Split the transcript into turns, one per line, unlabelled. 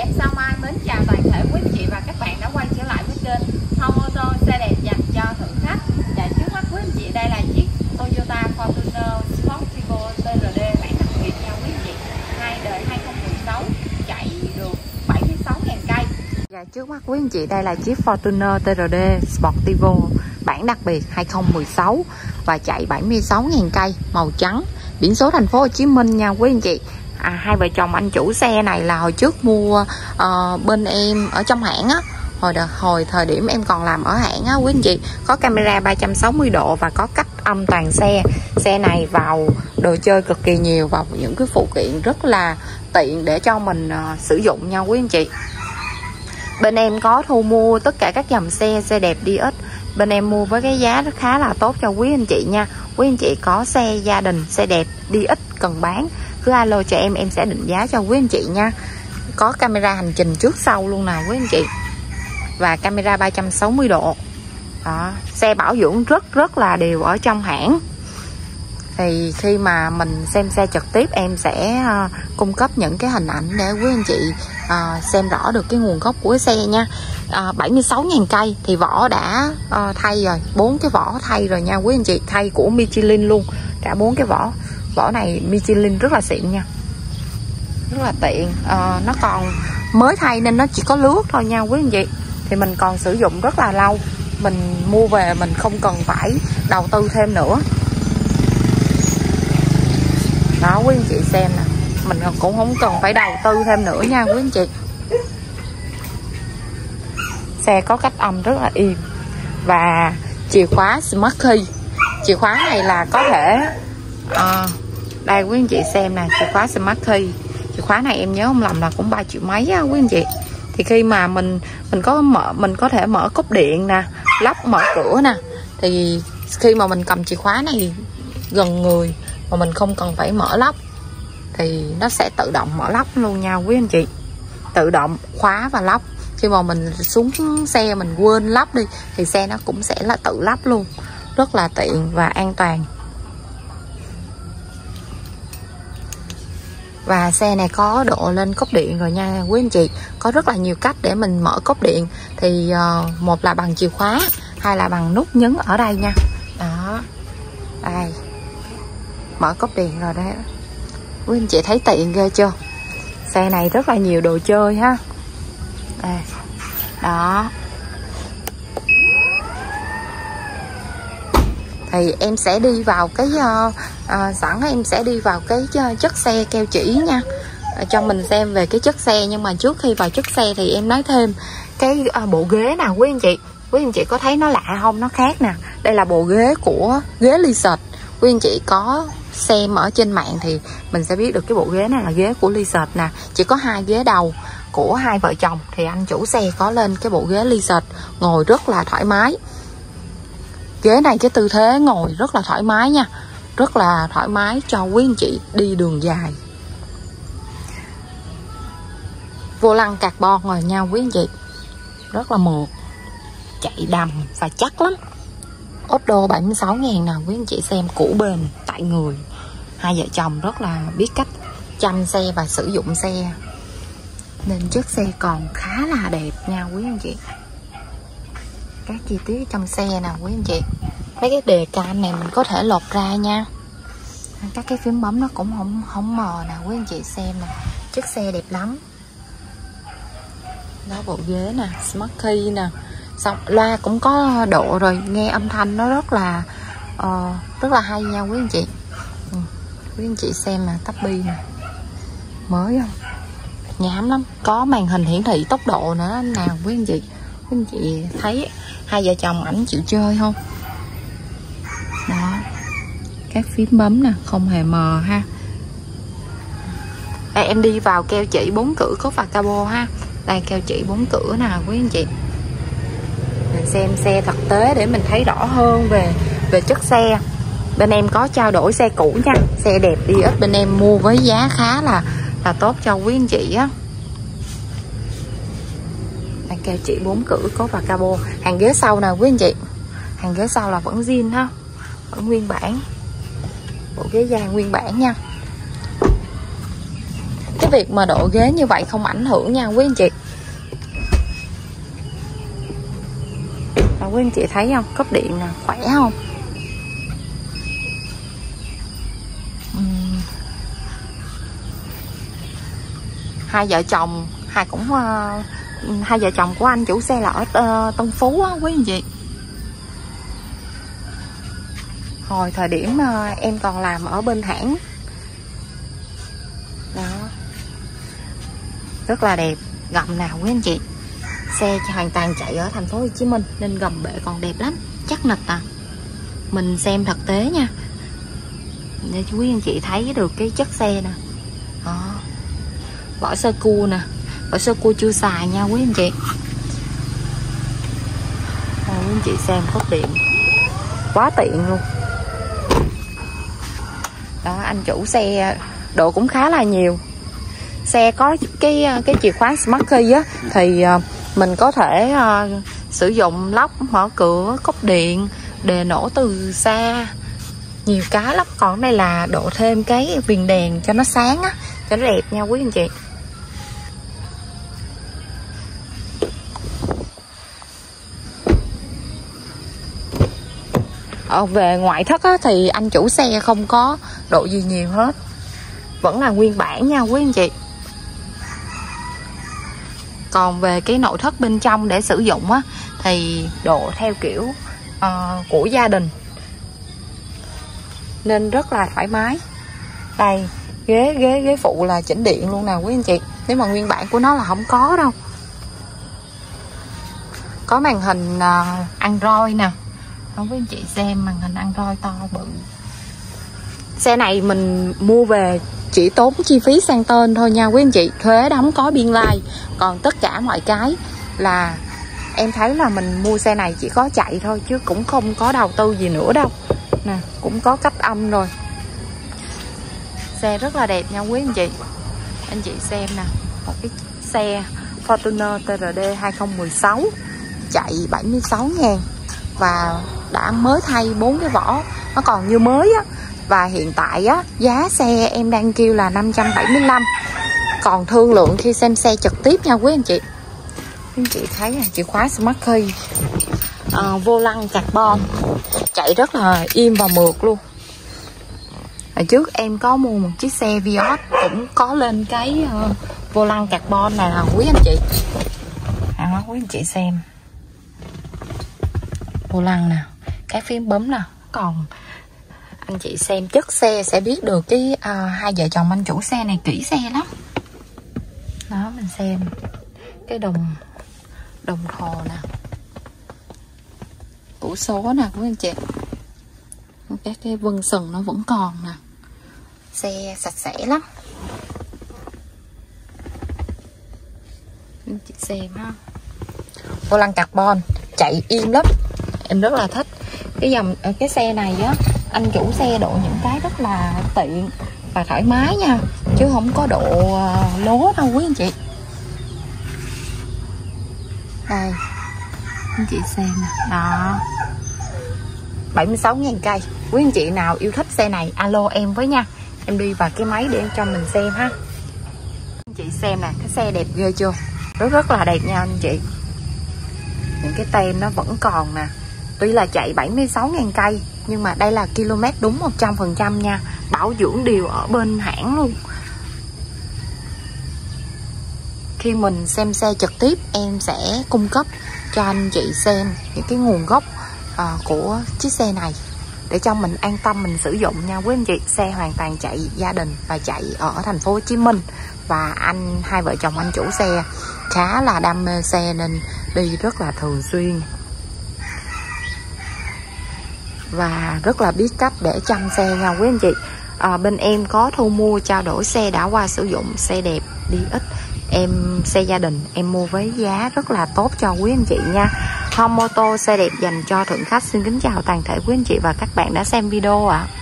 Đẹp sao mai mến chào toàn thể quý chị và các bạn đã quay trở lại với kênh Home ô tô xe đẹp dành cho thượng khách Và trước mắt quý anh chị đây là chiếc Toyota Fortuner Sportivo TRD bản đặc biệt nha quý chị hai đời 2016 chạy được 76.000 cây. Và trước mắt quý anh chị đây là chiếc Fortuner TRD Sportivo bản đặc biệt 2016 và chạy 76.000 cây, màu trắng. Biển số thành phố Hồ Chí Minh nha quý anh chị à, hai vợ chồng anh chủ xe này là hồi trước mua uh, bên em ở trong hãng á. Hồi đợt, hồi thời điểm em còn làm ở hãng á quý anh chị. Có camera 360 độ và có cách âm toàn xe. Xe này vào đồ chơi cực kỳ nhiều và những cái phụ kiện rất là tiện để cho mình uh, sử dụng nha quý anh chị. Bên em có thu mua tất cả các dòng xe xe đẹp đi ít bên em mua với cái giá rất khá là tốt cho quý anh chị nha. Quý anh chị có xe gia đình xe đẹp đi ít cần bán. Cứ alo cho em em sẽ định giá cho quý anh chị nha. Có camera hành trình trước sau luôn nè quý anh chị. Và camera 360 độ. Đó. xe bảo dưỡng rất rất là đều ở trong hãng. Thì khi mà mình xem xe trực tiếp em sẽ uh, cung cấp những cái hình ảnh để quý anh chị uh, xem rõ được cái nguồn gốc của cái xe nha. Ờ, uh, 76.000 cây thì vỏ đã uh, thay rồi bốn cái vỏ thay rồi nha quý anh chị. Thay của Michelin luôn cả bốn cái vỏ vỏ này Michelin rất là xịn nha. Rất là tiện. À, nó còn mới thay nên nó chỉ có lướt thôi nha quý anh chị. Thì mình còn sử dụng rất là lâu. Mình mua về mình không cần phải đầu tư thêm nữa. Đó quý anh chị xem nè. Mình cũng không cần phải đầu tư thêm nữa nha quý anh chị. Xe có cách âm rất là im và chìa khóa smart key. Chìa khóa này là có thể à, đây quý anh chị xem nè chìa khóa smart key. Chìa khóa này em nhớ không lầm là cũng 3 triệu mấy á quý anh chị. Thì khi mà mình mình có mở mình có thể mở cốc điện nè lắp mở cửa nè thì khi mà mình cầm chìa khóa này gần người mà mình không cần phải mở lắp thì nó sẽ tự động mở lắp luôn nha quý anh chị. Tự động khóa và lắp. Khi mà mình xuống xe mình quên lắp đi thì xe nó cũng sẽ là tự lắp luôn. Rất là tiện và an toàn. Và xe này có độ lên cốc điện rồi nha quý anh chị. Có rất là nhiều cách để mình mở cốc điện. Thì uh, một là bằng chìa khóa hai là bằng nút nhấn ở đây nha. Đó. Đây. Mở cốc điện rồi đấy. Quý anh chị thấy tiện ghê chưa? Xe này rất là nhiều đồ chơi ha. Đây. đó. Thì em sẽ đi vào cái uh, à, sẵn em sẽ đi vào cái ờ, chất xe keo chỉ nha. Ờ, cho mình xem về cái chất xe nhưng mà trước khi vào chất xe thì em nói thêm cái à, bộ ghế nè quý anh chị. Quý anh chị có thấy nó lạ không? Nó khác nè. Đây là bộ ghế của ghế Lizard quý anh chị có xem ở trên mạng thì mình sẽ biết được cái bộ ghế này là ghế của Lizard nè. Chỉ có hai ghế đầu của hai vợ chồng thì anh chủ xe có lên cái bộ ghế Lizard ngồi rất là thoải mái. Ghế này cái tư thế ngồi rất là thoải mái nha rất là thoải mái cho quý anh chị đi đường dài. Vô lăng carbon rồi nha quý anh chị. Rất là mượt. Chạy đầm và chắc lắm. Ốp đô 76 ngàn nè, quý anh chị xem cũ bền tại người. Hai vợ chồng rất là biết cách chăm xe và sử dụng xe. Nên chiếc xe còn khá là đẹp nha quý anh chị. Các chi tiết trong xe nè quý anh chị mấy cái đề can này mình có thể lột ra nha. Các cái phím bấm nó cũng không không mờ nè quý anh chị xem nè. Chiếc xe đẹp lắm. Đó bộ ghế nè smart key nè. Xong loa cũng có độ rồi nghe âm thanh nó rất là uh, rất là hay nha quý anh chị. Ừ. quý anh chị xem nè tắp bi nè. Mới không? Nhám lắm. Có màn hình hiển thị tốc độ nữa nào quý anh chị. Quý anh chị thấy hai vợ chồng ảnh chịu chơi không các phím bấm nè, không hề mờ ha. Đây em đi vào keo chỉ bốn cửa có phạt cabo ha. Đây, keo chỉ bốn cửa nè, quý anh chị. Mình xem xe thực tế để mình thấy rõ hơn về về chất xe. Bên em có trao đổi xe cũ nha. Xe đẹp đi ít, bên em mua với giá khá là là tốt cho quý anh chị á. Đây, keo chỉ bốn cửa có và cabo. Hàng ghế sau nè, quý anh chị. Hàng ghế sau là vẫn zin ha. Vẫn nguyên bản bộ ghế da nguyên bản nha. Cái việc mà độ ghế như vậy không ảnh hưởng nha quý anh chị. Và quý anh chị thấy không? Cấp điện nè khỏe không? Hai vợ chồng hai cũng uh, hai vợ chồng của anh chủ xe là ở uh, Tân Phú á quý anh chị. Hồi thời điểm ờ, em còn làm ở bên hãng. Đó. Rất là đẹp. Gầm nào quý anh chị? Xe hoàn toàn chạy ở thành phố Hồ Chí Minh nên gầm bệ còn đẹp lắm. Chắc nịch à. Mình xem thực tế nha. Để quý anh chị thấy được cái chất xe nè. Đó. Vỏ sơ cua nè. Vỏ sơ cua chưa xài nha quý anh chị. Rồi, quý anh chị xem có tiện quá tiện luôn đó anh chủ xe độ cũng khá là nhiều. Xe có cái cái chìa khóa smart key á thì ờ, mình có thể uh, sử dụng lóc mở cửa cốc điện đề nổ từ xa. Nhiều cái lắm còn đây là độ thêm cái viền đèn cho nó sáng á cho nó đẹp nha quý anh chị. Ờ, về ngoại thất á, thì anh chủ xe không có độ gì nhiều hết. Vẫn là nguyên bản nha quý anh chị. Còn về cái nội thất bên trong để sử dụng á thì độ theo kiểu uh, của gia đình. Nên rất là thoải mái. Đây ghế ghế ghế phụ là chỉnh điện luôn nè quý anh chị. Nếu mà nguyên bản của nó là không có đâu. Có màn hình uh, Android nè không với anh chị xem màn hình Android to bự. Xe này mình mua về chỉ tốn chi phí sang tên thôi nha. Quý anh chị, thuế đóng có biên lai. Like. còn tất cả mọi cái là em thấy là mình mua xe này chỉ có chạy thôi, chứ cũng không có đầu tư gì nữa đâu. Nè, cũng có cách âm rồi. Xe rất là đẹp nha quý anh chị. Anh chị xem nè, một cái xe Fortuner TRD 2016 chạy 76 ngàn. Và đã mới thay bốn cái vỏ. Nó còn như mới á. Và hiện tại á giá xe em đang kêu là 575 còn thương lượng khi xem xe trực tiếp nha quý anh chị. Anh chị thấy là chìa khóa smart key. À, vô lăng carbon. Chạy rất là im và mượt luôn. Hồi trước em có mua một chiếc xe Vios cũng có lên cái uh, vô lăng carbon này là quý anh chị. À, quý anh chị xem. Vô lăng nè cái phím bấm nè. Còn anh chị xem chất xe sẽ biết được cái à, hai vợ chồng anh chủ xe này kỹ xe lắm. Đó mình xem cái đồng đồng hồ nè. Củ số nè quý anh chị. Các cái vân sừng nó vẫn còn nè. Xe sạch sẽ lắm. Anh chị xem ha. Vô lăng carbon chạy im lắm. Em rất là thích cái dòng ờ, cái xe này á, anh chủ xe độ những cái rất là tiện và thoải mái nha, chứ không có độ ờ, lố đâu quý anh chị. Đây, anh chị xem nè, đó. 76.000 cây. Quý anh chị nào yêu thích xe này, alo em với nha. Em đi vào cái máy để cho mình xem ha. Anh chị xem nè, cái xe đẹp ghê chưa? Rất rất là đẹp nha anh chị. Những cái tem nó vẫn còn nè. Tuy là chạy 76.000 cây Nhưng mà đây là km đúng 100% nha. Bảo dưỡng đều ở bên hãng luôn. Khi mình xem xe trực tiếp Em sẽ cung cấp cho anh chị xem Những cái nguồn gốc uh, của chiếc xe này. Để cho mình an tâm mình sử dụng nha. Quý anh chị xe hoàn toàn chạy gia đình và chạy ở thành phố Hồ Chí Minh. Và anh hai vợ chồng anh chủ xe khá là đam mê xe nên đi rất là thường xuyên và rất là biết cách để chăm xe nha quý anh chị. À, bên em có thu mua trao đổi xe đã qua sử dụng xe đẹp đi ít. Em xe gia đình em mua với giá rất là tốt cho quý anh chị nha. Home Moto xe đẹp dành cho thượng khách. Xin kính chào toàn thể quý anh chị và các bạn đã xem video ạ. à.